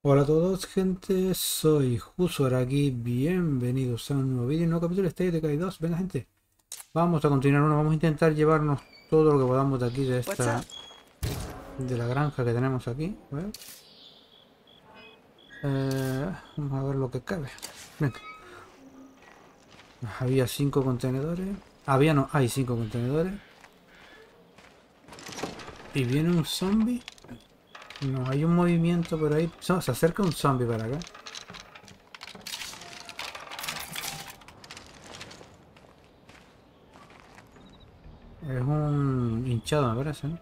Hola a todos gente, soy Jusor aquí, bienvenidos a un nuevo vídeo, un nuevo capítulo de State de 2 Venga gente, vamos a continuar uno, vamos a intentar llevarnos todo lo que podamos de aquí, de esta... De la granja que tenemos aquí, eh, vamos a ver lo que cabe. Venga. Había cinco contenedores, había no, hay cinco contenedores. Y viene un zombie. No, hay un movimiento por ahí. Se acerca un zombie para acá. Es un hinchado, me parece, ¿no?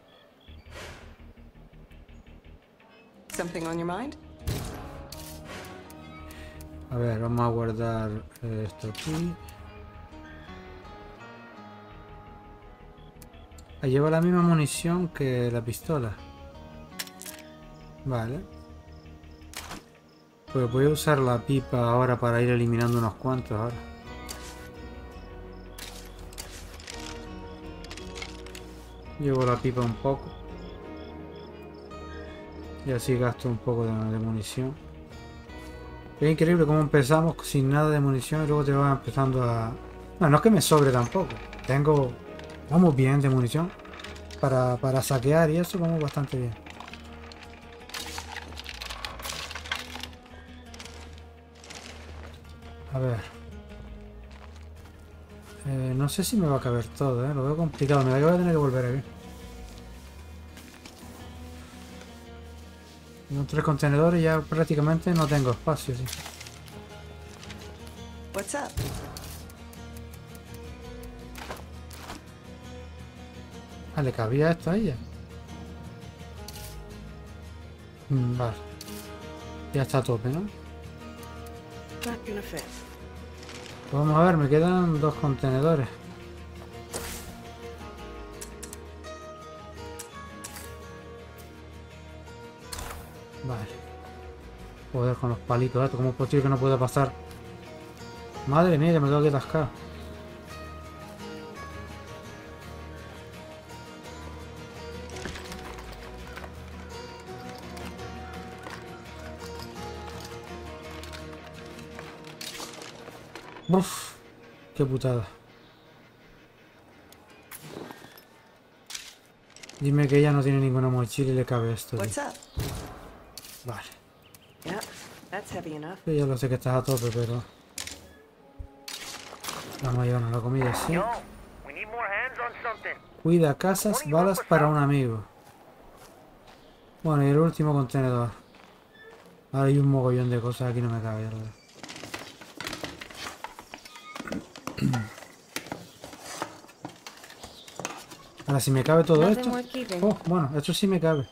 Something on your mind? A ver, vamos a guardar esto aquí. Lleva la misma munición que la pistola. Vale. Pues voy a usar la pipa ahora para ir eliminando unos cuantos ahora. Llevo la pipa un poco. Y así gasto un poco de, munición. Es increíble cómo empezamos sin nada de munición y luego te va empezando a... Bueno, no es que me sobre tampoco. Tengo... Vamos bien de munición. Para, para saquear y eso vamos bastante bien. A ver. Eh, no sé si me va a caber todo, ¿eh? Lo veo complicado. Me da que voy a tener que volver aquí. Tengo tres contenedores y ya prácticamente no tengo espacio, sí. What's up? Ah, le cabía esto a ella. Mm, vale. Ya está a tope, ¿no? Vamos a ver, me quedan dos contenedores. Vale. Joder, con los palitos, ¿eh? ¿cómo es posible que no pueda pasar? Madre mía, me tengo que atascar. Qué putada. Dime que ella no tiene ninguna mochila y le cabe esto. Vale. Yo ya lo sé que estás a tope, pero... Vamos a llevarnos la comida, sí. Cuida casas, balas para un amigo. Bueno, y el último contenedor. Ahora hay un mogollón de cosas aquí, no me cabe, ¿verdad? Ahora, si me cabe todo esto... Oh, bueno, esto sí me cabe.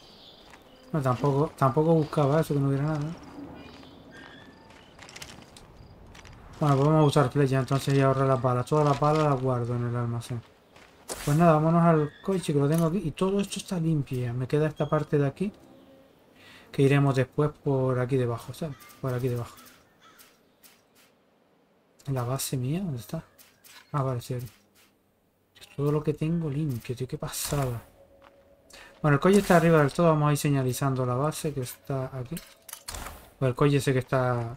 No, tampoco, tampoco buscaba eso, que no hubiera nada. Bueno, pues vamos a usar flecha, entonces ya ahorré las balas. Todas las balas las guardo en el almacén. Pues nada, vámonos al coche que lo tengo aquí. Y todo esto está limpio Me queda esta parte de aquí. Que iremos después por aquí debajo, ¿sabes? Por aquí debajo. La base mía, ¿dónde está? Ah, vale, sí. Todo lo que tengo limpio, tío, qué pasada. Bueno, el coche está arriba del todo, vamos a ir señalizando la base que está aquí. O el coche ese que está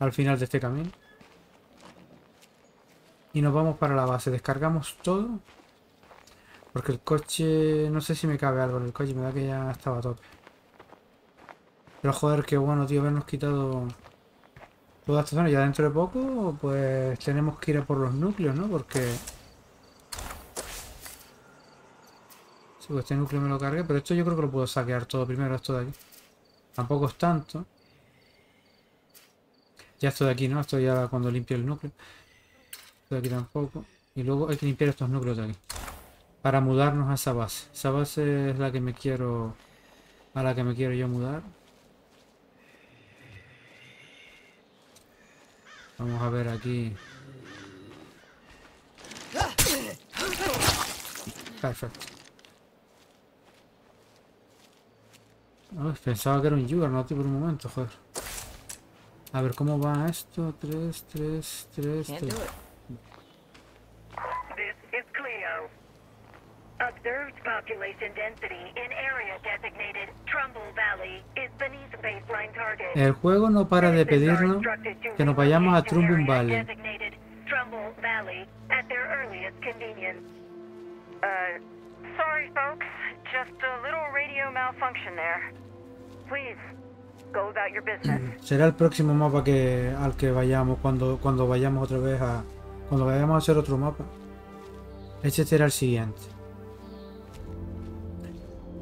al final de este camino. Y nos vamos para la base, descargamos todo. Porque el coche, no sé si me cabe algo en el coche, me da que ya estaba a tope. Pero joder, qué bueno, tío, habernos quitado toda esta zona. Ya dentro de poco, pues tenemos que ir a por los núcleos, ¿no? Porque Sí, pues este núcleo me lo cargué, pero esto yo creo que lo puedo saquear todo primero, esto de aquí. Tampoco es tanto. Ya esto de aquí, ¿no? Esto ya cuando limpio el núcleo. Esto de aquí tampoco. Y luego hay que limpiar estos núcleos de aquí. Para mudarnos a esa base. Esa base es la que me quiero... A la que me quiero yo mudar. Vamos a ver aquí. Perfecto. pensaba que era un Juggernaut por un momento, joder. A ver, ¿cómo va esto? 3, 3, 3, 3. Observed population density in area designated Trumbull Valley is beneath baseline target. El juego no para de pedirnos que nos vayamos a Valley. Trumbull Valley at their earliest convenience. Uh, sorry folks, just a little radio malfunction there. Please, go about your business. Será el próximo mapa que al que vayamos cuando, cuando vayamos otra vez a... Cuando vayamos a hacer otro mapa. Este será el siguiente.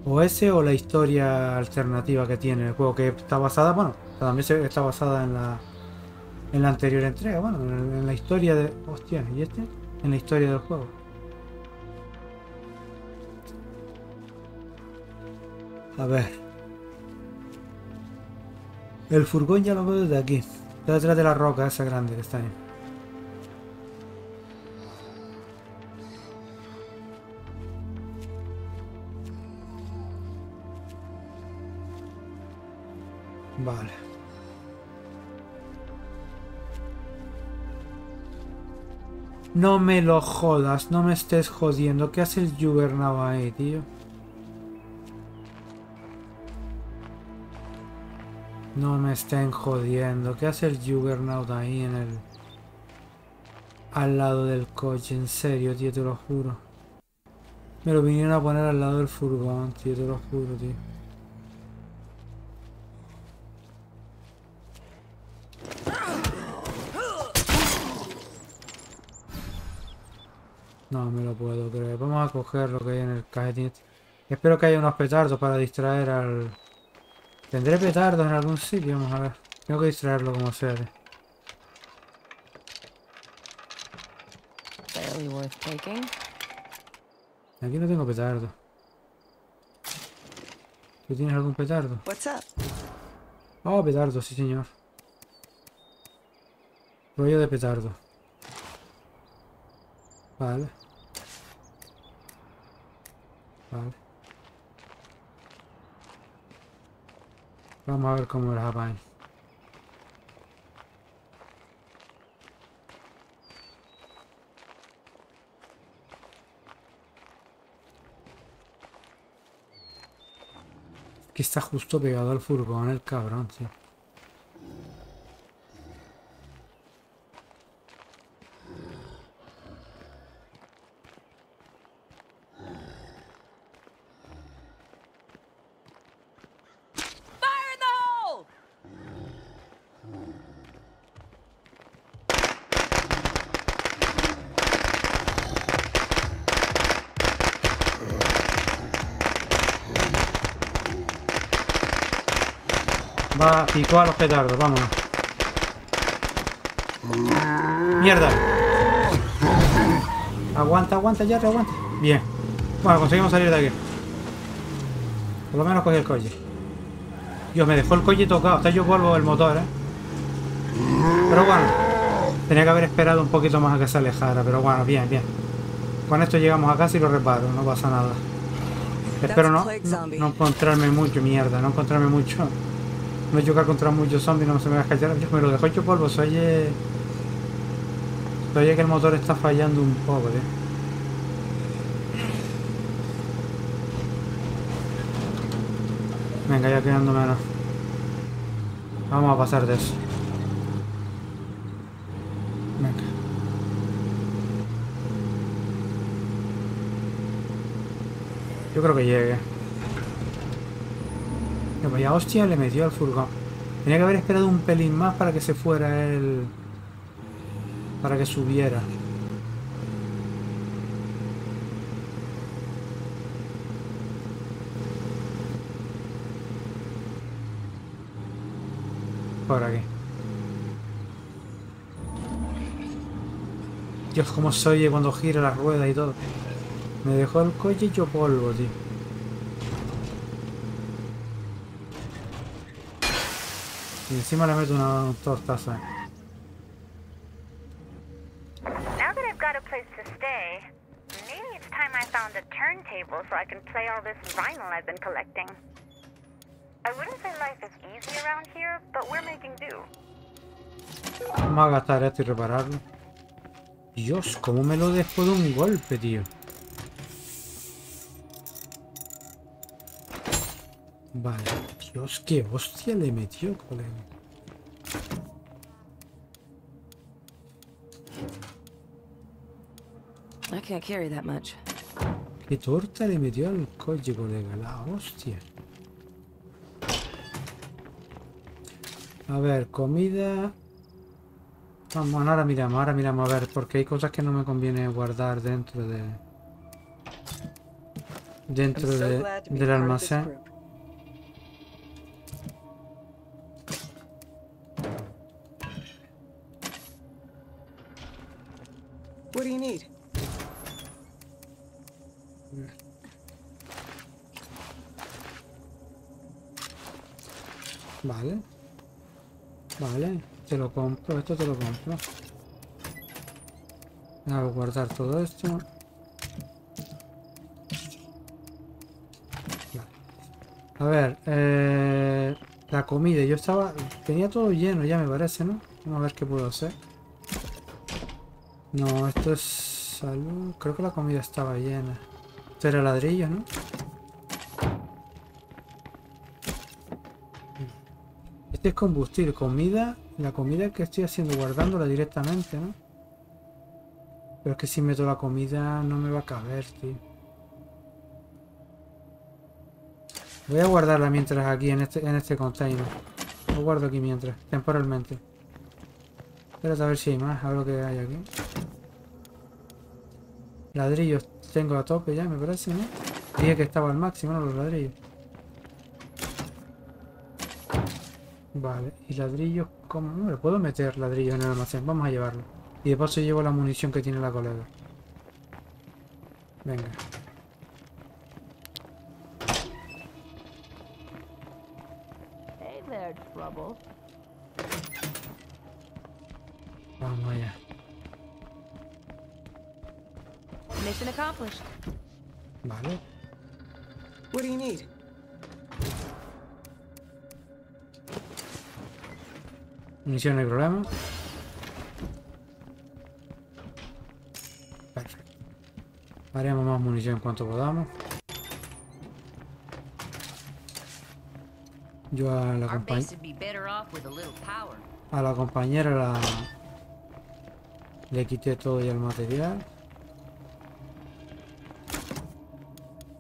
O ese o la historia alternativa que tiene el juego, que está basada, bueno, también está basada en la en la anterior entrega, bueno, en, en la historia de. Hostia, ¿y este? En la historia del juego. A ver. El furgón ya lo veo desde aquí. Está detrás de la roca esa grande que está ahí. Vale. No me lo jodas, no me estés jodiendo. ¿Qué hace el Juggernaut ahí, tío? No me estén jodiendo. ¿Qué hace el Juggernaut ahí en el... Al lado del coche? En serio, tío, te lo juro. Me lo vinieron a poner al lado del furgón, tío, te lo juro, tío. Coger lo que hay en el cajetín. este. Espero que haya unos petardos para distraer al... ¿Tendré petardos en algún sitio? Vamos a ver. Tengo que distraerlo como sea. Aquí no tengo petardo. ¿Tú tienes algún petardo? What's up? Oh, petardo, sí señor. Rollo de petardo. Vale. Vale. Vamos a ver cómo las apaño. Que está justo pegado al furgón el cabrón, tío. Va, picó a los petardos, vámonos. ¡Mierda! Aguanta, aguanta, ya, aguanta. Bien. Bueno, conseguimos salir de aquí. Por lo menos cogí el coche. Dios, me dejó el coche tocado. Está yo polvo el motor, ¿eh? Pero bueno. Tenía que haber esperado un poquito más a que se alejara. Pero bueno, bien, bien. Con esto llegamos a casa y lo reparo. No pasa nada. Espero no, no, no encontrarme mucho, mierda. No encontrarme mucho. No chocar contra muchos zombies, no se me va a escallar. Dios, me lo dejó hecho polvo. Se oye... Se oye que el motor está fallando un poco, tío. Venga, ya quedando menos. Vamos a pasar de eso. Venga. Yo creo que llegue. Que vaya hostia le metió al furgón. Tenía que haber esperado un pelín más para que se fuera él. Para que subiera. Por aquí. Dios, cómo se oye cuando gira la rueda y todo. Me dejó el coche hecho polvo, tío. Y encima le meto una tortaza. Now that I've got a place to stay, maybe it's time I found a turntable so I can play all this vinyl I've been collecting. I wouldn't say life is easy around here, but we're making do. Vamos a gastar esto y repararlo. Dios, cómo me lo dejo de un golpe, tío. Vale. Dios, qué hostia le metió, colega. I can't carry that much. Qué torta le metió al coche, colega. La hostia. A ver, comida. Vamos, ahora miramos, ahora miramos a ver, porque hay cosas que no me conviene guardar dentro de. Dentro de- del almacén. Compro, esto te lo compro. Voy a guardar todo esto. A ver, eh, la comida, yo estaba... Tenía todo lleno ya me parece, ¿no? Vamos a ver qué puedo hacer. No, esto es salud. Creo que la comida estaba llena. Esto era ladrillo, ¿no? Este es combustible, comida, la comida que estoy haciendo guardándola directamente, ¿no? Pero es que si meto la comida no me va a caber, tío. Voy a guardarla mientras aquí en este, en este container. Lo guardo aquí mientras, temporalmente. Espérate a ver si hay más, a ver lo que hay aquí. Ladrillos tengo a tope ya, me parece, ¿no? Dije que estaba al máximo, ¿no? Los ladrillos. Vale, y ladrillos, ¿cómo? No le puedo meter ladrillos en el almacén, vamos a llevarlo. Y de paso llevo la munición que tiene la colega. Venga. Hey there, Trouble. Vamos allá. Mission accomplished. Vale. What do you need? Munición no hay problema. Perfecto. Haremos más munición en cuanto podamos. Yo a la, Our compa- base would be better off with a little power. a la compañera la... le quité todo ya el material.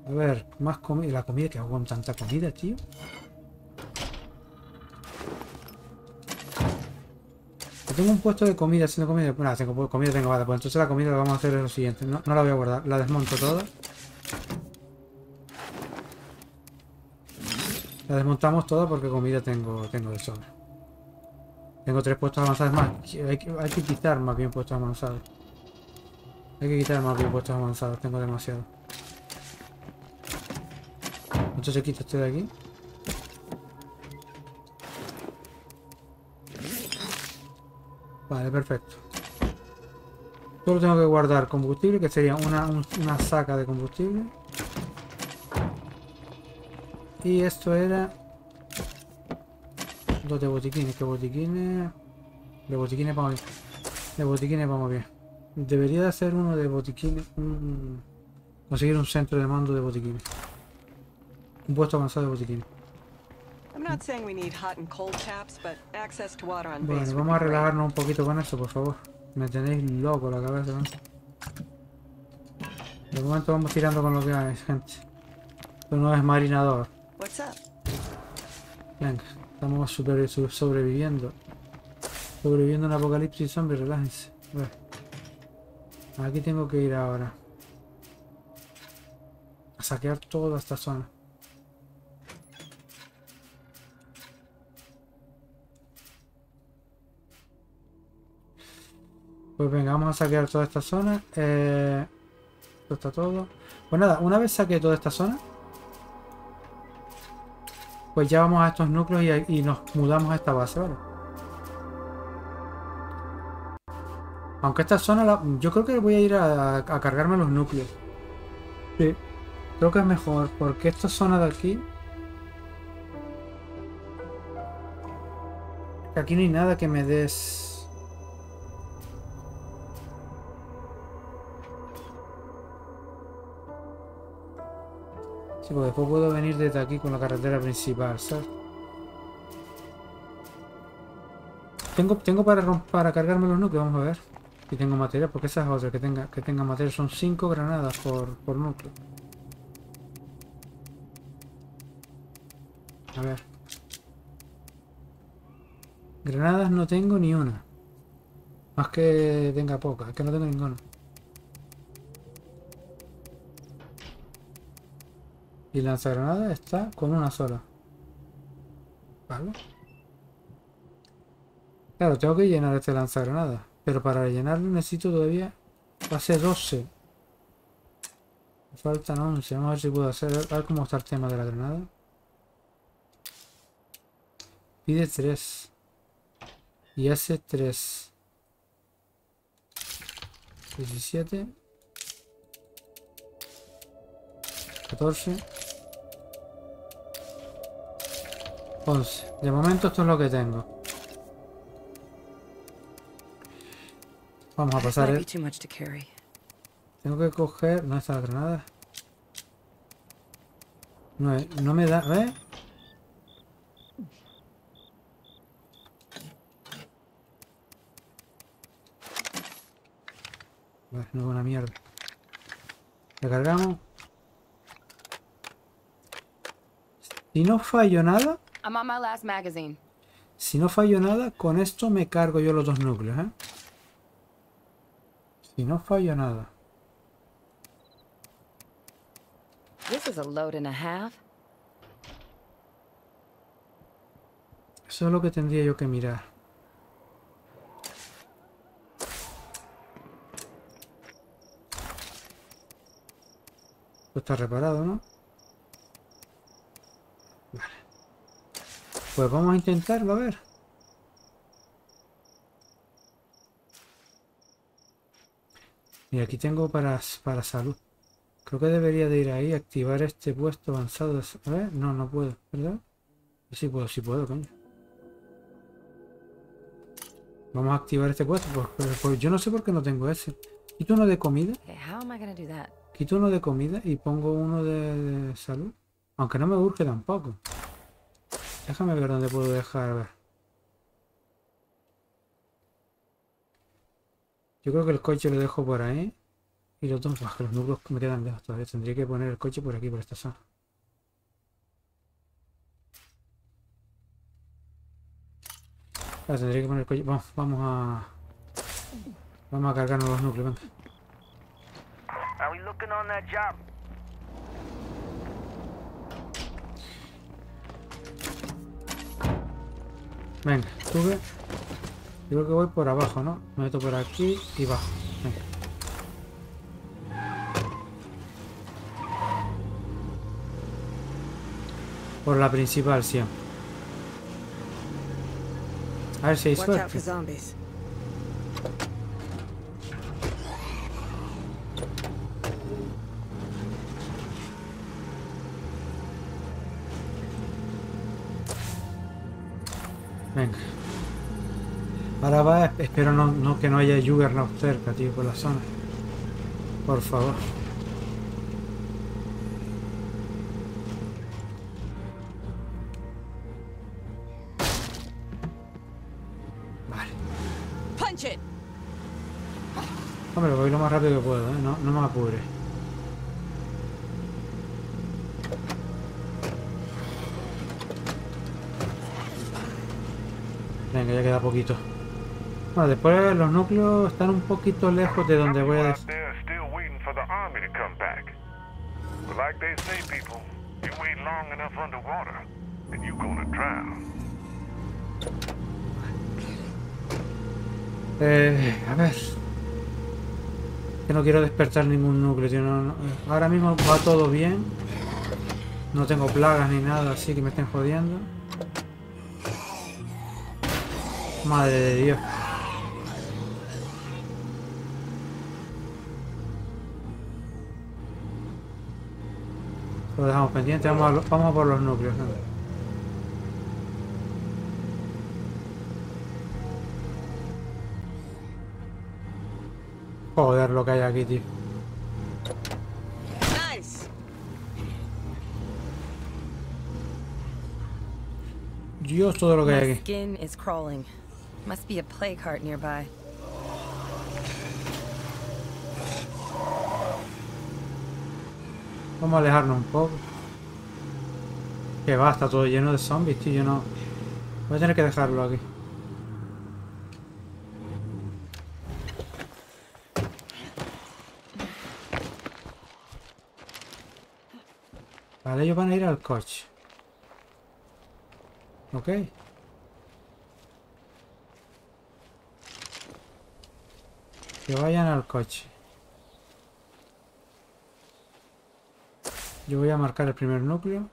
A ver, más comida. La comida que hago con tanta comida, tío. Tengo un puesto de comida haciendo comida. Bueno, tengo comida, tengo vale. Pues entonces la comida lo vamos a hacer es lo siguiente. No, no la voy a guardar, la desmonto toda. La desmontamos toda porque comida tengo, tengo de sobra. Tengo tres puestos avanzados más. Hay que, hay que quitar más bien puestos avanzados. Hay que quitar más bien puestos avanzados. Tengo demasiado. Entonces quito este de aquí. Vale, perfecto. Solo tengo que guardar combustible, que sería una, un- una saca de combustible. Y esto era... Dos de botiquines, que botiquines... De botiquines vamos bien. De botiquines vamos bien. Debería de hacer uno de botiquines... Conseguir un centro de mando de botiquines. Un puesto avanzado de botiquines. Bueno, vamos a relajarnos un poquito con eso, por favor. Me tenéis loco la cabeza. ¿no? De momento vamos tirando con lo que hay, gente. Esto no es marinador. Venga, estamos super- su- sobreviviendo. Sobreviviendo en apocalipsis zombie, relájense. A ver. Aquí tengo que ir ahora. A saquear toda esta zona. Pues venga, vamos a saquear toda esta zona. Eh, esto está todo. Pues nada, una vez saqué toda esta zona, pues ya vamos a estos núcleos y, y nos mudamos a esta base, ¿vale? Aunque esta zona, la- yo creo que voy a ir a, a cargarme los núcleos. Sí. Creo que es mejor, porque esta zona de aquí... Aquí no hay nada que me des... Después puedo venir desde aquí con la carretera principal, ¿sabes? Tengo, tengo para, para cargarme los núcleos, vamos a ver. Si tengo material, porque esas otras que tenga, que tenga material son 5 granadas por, por núcleo. A ver. Granadas no tengo ni una. Más que tenga pocas, es que no tengo ninguna. Y lanzagranadas está con una sola. Vale. Claro, tengo que llenar este lanzagranadas. Pero para llenarlo necesito todavía... Base 12. Me faltan 11. Vamos a ver si puedo hacer... A ver cómo está el tema de la granada. Pide 3. Y hace 3. 17. 14. 11. De momento esto es lo que tengo. Vamos a pasar el... Tengo que coger... ¿Dónde está la granada? No, no me da... ¿Ves? No es una mierda. Recargamos. Si no fallo nada, I'm on my last magazine. si no fallo nada, con esto me cargo yo los dos núcleos, ¿eh? Si no fallo nada. This is a load and a half. Eso es lo que tendría yo que mirar. Esto está reparado, ¿no? Pues vamos a intentarlo, a ver. Y aquí tengo para, para salud. Creo que debería de ir ahí, activar este puesto avanzado. A ver, no, no puedo, ¿verdad? Sí puedo, sí puedo, coño. Vamos a activar este puesto. Pues, pues- pues yo no sé por qué no tengo ese. Quito uno de comida. Quito uno de comida y pongo uno de, de salud. Aunque no me urge tampoco. Déjame ver dónde puedo dejar. A ver. Yo creo que el coche lo dejo por ahí. Y los dos, que los núcleos me quedan lejos todavía. Tendría que poner el coche por aquí, por esta zona. Ah, tendría que poner el coche. Vamos, vamos a. Vamos a cargarnos los núcleos, venga. Venga, sube. Yo creo que voy por abajo, ¿no? Me meto por aquí y bajo. Venga. Por la principal siempre. A ver si hay suerte. Espero no, no que no haya Juggernaut cerca, tío, por la zona. Por favor. Vale. Punch it! Hombre, voy lo más rápido que puedo, ¿eh? No, no me apure. Venga, ya queda poquito. Bueno, después los núcleos están un poquito lejos de donde voy a... Eh, a ver. Que no quiero despertar ningún núcleo, tío. no- no- Ahora mismo va todo bien. No tengo plagas ni nada así que me estén jodiendo. Madre de Dios. Lo dejamos pendiente, vamos a, lo- vamos a por los núcleos. venga. Joder lo que hay aquí, tío. Nice! Dios, todo lo que hay aquí. Vamos a alejarnos un poco. Que va, está todo lleno de zombies, tío. Yo no... Voy a tener que dejarlo aquí. Vale, ellos van a ir al coche. Ok. Que vayan al coche. Yo voy a marcar el primer núcleo.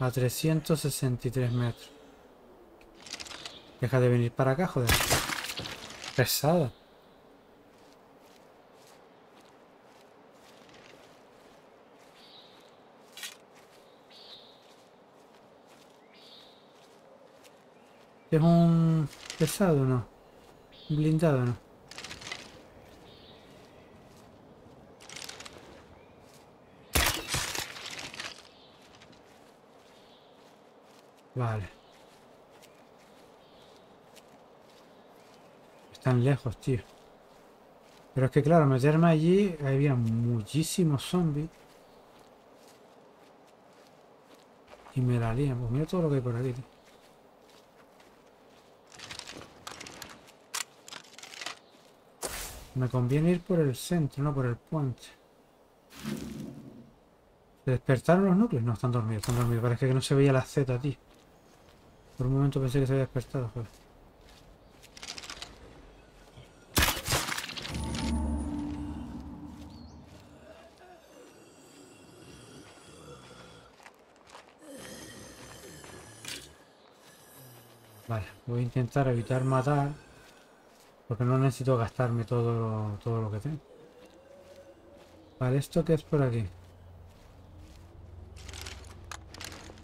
A 363 metros. Deja de venir para acá, joder. Pesada. ¿Es un pesado no? ¿Un blindado no? Vale. Están lejos, tío. Pero es que claro, meterme allí había muchísimos zombies. Y me la lían. Pues mira todo lo que hay por aquí, tío. Me conviene ir por el centro, no por el puente. ¿Se despertaron los núcleos? No, están dormidos, están dormidos. Parece que no se veía la Z, tío. Por un momento pensé que se había despertado, joder. Vale, voy a intentar evitar matar. Porque no necesito gastarme todo todo lo que tengo. Vale, ¿esto qué es por aquí?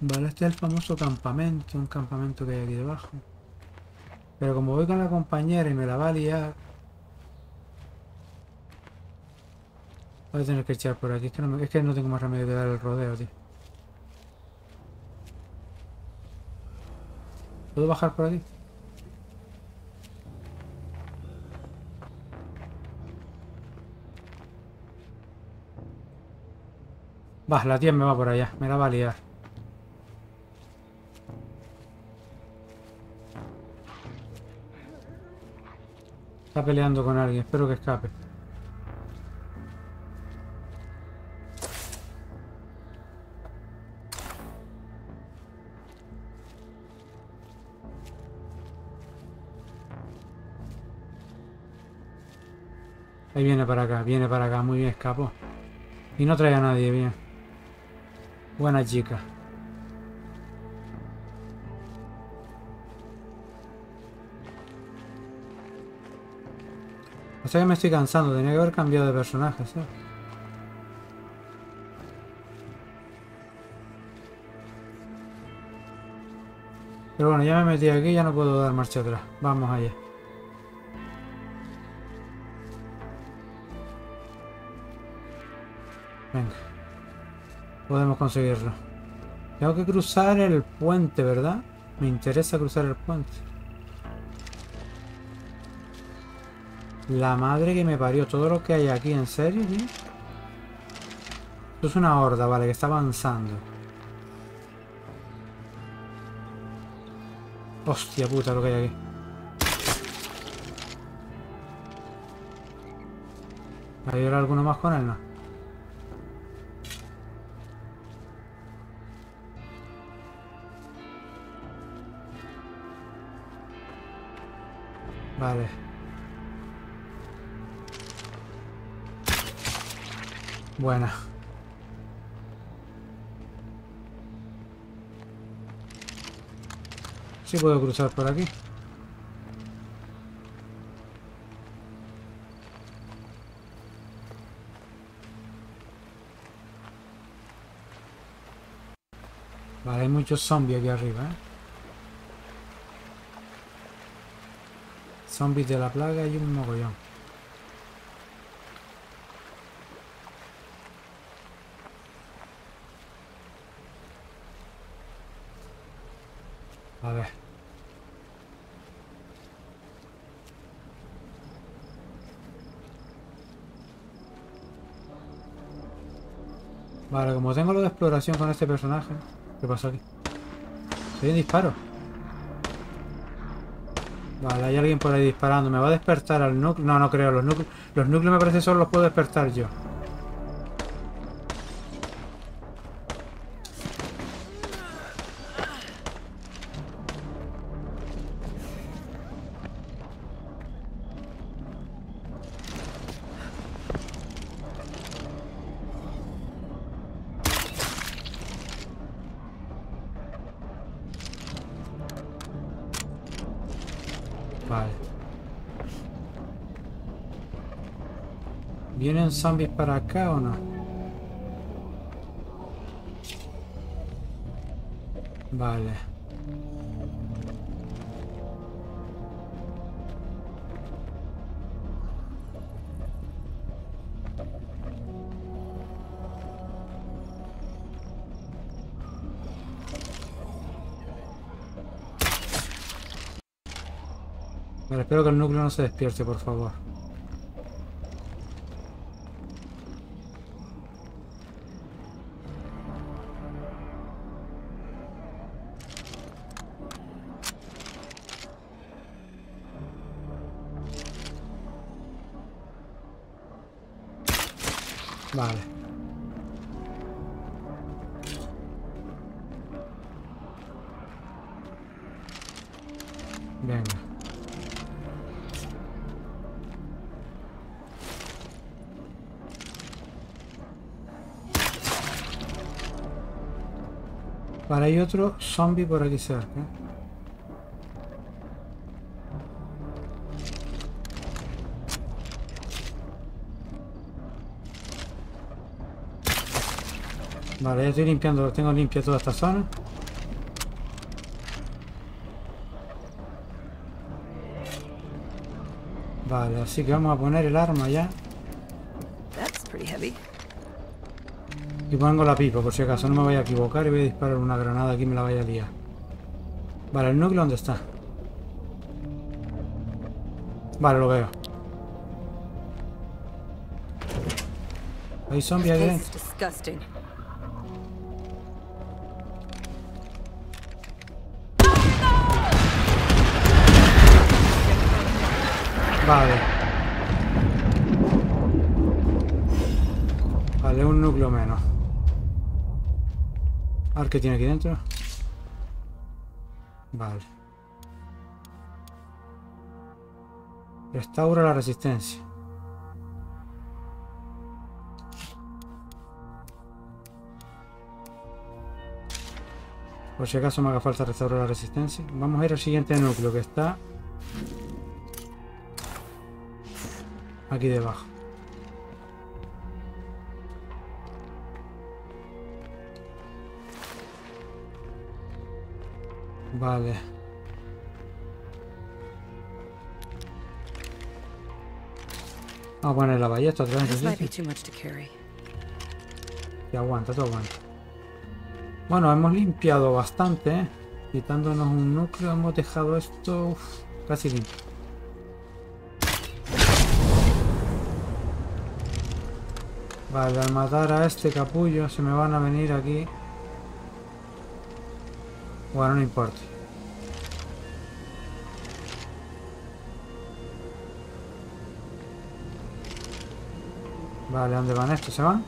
Vale, este es el famoso campamento, un campamento que hay aquí debajo. Pero como voy con la compañera y me la va a liar... Voy a tener que echar por aquí. Es que no, es que no tengo más remedio que dar el rodeo, tío. ¿Puedo bajar por aquí? Va, la tía me va por allá. Me la va a liar. Está peleando con alguien. Espero que escape. Ahí viene para acá, viene para acá, muy bien, escapó. Y no trae a nadie, bien. Buena chica. O que me estoy cansando, tenía que haber cambiado de personaje, ¿sabes? Pero bueno, ya me metí aquí, ya no puedo dar marcha atrás. Vamos allá. Venga. Podemos conseguirlo. Tengo que cruzar el puente, ¿verdad? Me interesa cruzar el puente. La madre que me parió. Todo lo que hay aquí, ¿en serio, tío? Esto es una horda, vale, que está avanzando. Hostia puta lo que hay aquí. ¿Hay alguno más con él? No. Vale. Buena. Sí puedo cruzar por aquí. Vale, hay muchos zombies aquí arriba, ¿eh? Zombies de la plaga y un mogollón. A ver. Vale, como tengo lo de exploración con este personaje. ¿Qué pasa aquí? ¿Hay un disparo? Vale, hay alguien por ahí disparando. ¿Me va a despertar al núcleo? No, no creo. Los, núcleos los núcleos me parece solo los puedo despertar yo. ¿Vienen zombies para acá o no? Vale. Vale, espero que el núcleo no se despierte, por favor. Vale. Venga. Vale, hay otro zombie por aquí cerca. Vale, ya estoy limpiando, tengo limpia toda esta zona. Vale, así que vamos a poner el arma ya. Y pongo la pipa, por si acaso no me vaya a equivocar y voy a disparar una granada aquí y me la vaya a liar. Vale, el núcleo ¿dónde está? Vale, lo veo. Hay zombies ahí dentro. Vale. Vale, un núcleo menos. A ver qué tiene aquí dentro. Vale. Restaura la resistencia. Por si acaso me haga falta restaurar la resistencia. Vamos a ir al siguiente núcleo que está aquí debajo. Vale. Vamos a poner la ballesta otra vez. Y aguanta, tú aguanta. Bueno, hemos limpiado bastante, ¿eh? Quitándonos un núcleo, hemos dejado esto uf, casi limpio. Vale, al matar a este capullo se me van a venir aquí. Bueno, no importa. Vale, ¿dónde van estos? ¿Se van?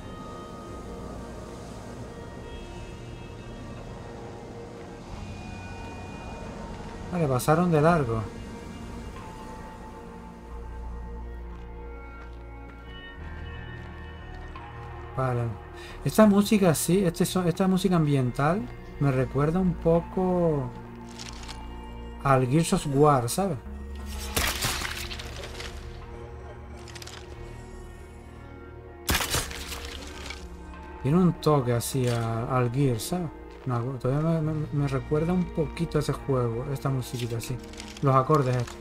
Vale, pasaron de largo. Esta música sí, este so- esta música ambiental me recuerda un poco al Gears of War, ¿sabes? Tiene un toque así a- al Gears, ¿sabes? Todavía me recuerda un poquito a ese juego, esta musiquita así. Los acordes estos.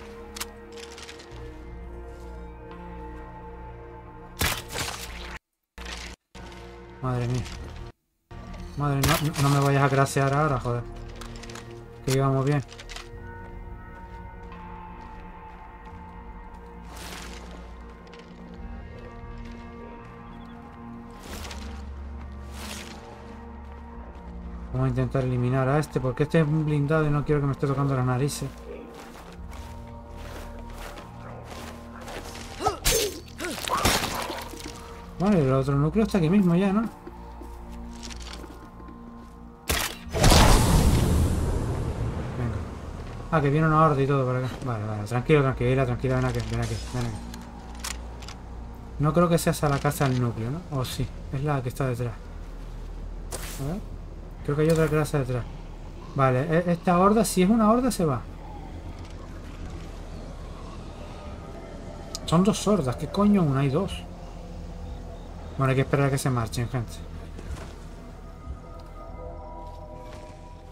Madre mía. Madre, no, no me vayas a grasear ahora, joder. Que íbamos bien. Vamos a intentar eliminar a este, porque este es un blindado y no quiero que me esté tocando las narices. Vale, el otro núcleo está aquí mismo ya, ¿no? Venga. Ah, que viene una horda y todo por acá. Vale, vale, tranquilo, tranquila, tranquila, ven aquí, ven aquí, ven aquí. No creo que sea esa la casa del núcleo, ¿no? O sí, es la que está detrás. A ver. Creo que hay otra casa detrás. Vale, e- esta horda, si es una horda, se va. Son dos hordas, ¿qué coño? Una y dos. Bueno, hay que esperar a que se marchen, gente.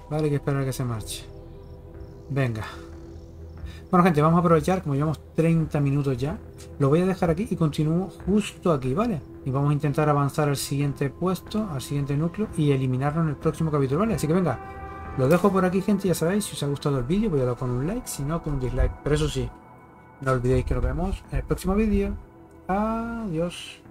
Vale, hay que esperar a que se marche. Venga. Bueno, gente, vamos a aprovechar, como llevamos 30 minutos ya. Lo voy a dejar aquí y continúo justo aquí, ¿vale? Y vamos a intentar avanzar al siguiente puesto, al siguiente núcleo y eliminarlo en el próximo capítulo, ¿vale? Así que venga, lo dejo por aquí, gente, ya sabéis. Si os ha gustado el vídeo, voy a darlo con un like, si no, con un dislike. Pero eso sí, no olvidéis que nos vemos en el próximo vídeo. Adiós.